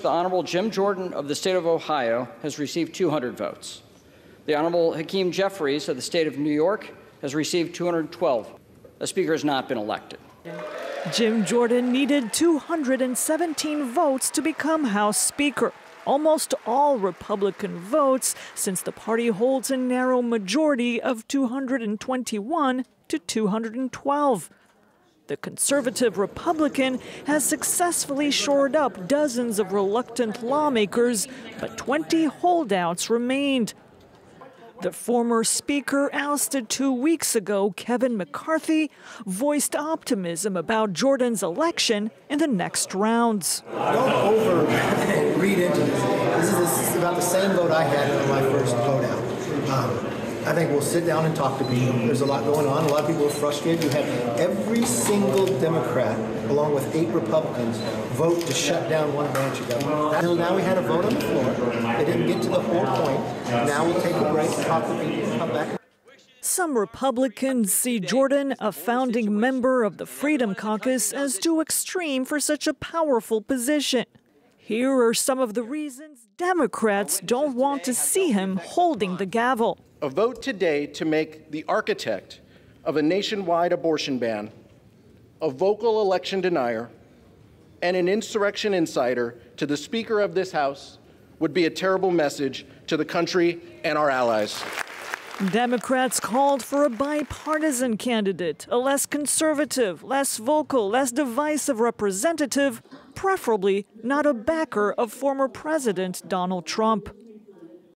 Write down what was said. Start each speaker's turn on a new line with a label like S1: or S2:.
S1: The Honorable Jim Jordan of the state of Ohio has received 200 votes. The Honorable Hakeem Jeffries of the state of New York has received 212. The Speaker has not been elected.
S2: Jim Jordan needed 217 votes to become House Speaker. Almost all Republican votes, since the party holds a narrow majority of 221 to 212. The conservative Republican has successfully shored up dozens of reluctant lawmakers, but 20 holdouts remained. The former speaker ousted two weeks ago, Kevin McCarthy, voiced optimism about Jordan's election in the next rounds.
S3: Don't into this. This is, this is about the same vote I had in my first vote out. Um, I think we'll sit down and talk to people. There's a lot going on. A lot of people are frustrated. You had every single Democrat, along with eight Republicans, vote to shut down one branch of government. Until now we had a vote on the floor. They didn't get to the whole point. Now we'll take a break, talk to people, come back.
S2: Some Republicans see Jordan, a founding member of the Freedom Caucus, as too extreme for such a powerful position. Here are some of the reasons Democrats don't want to see him holding the gavel.
S4: A vote today to make the architect of a nationwide abortion ban, a vocal election denier, and an insurrection insider to the Speaker of this House would be a terrible message to the country and our allies.
S2: Democrats called for a bipartisan candidate, a less conservative, less vocal, less divisive representative, preferably not a backer of former President Donald Trump.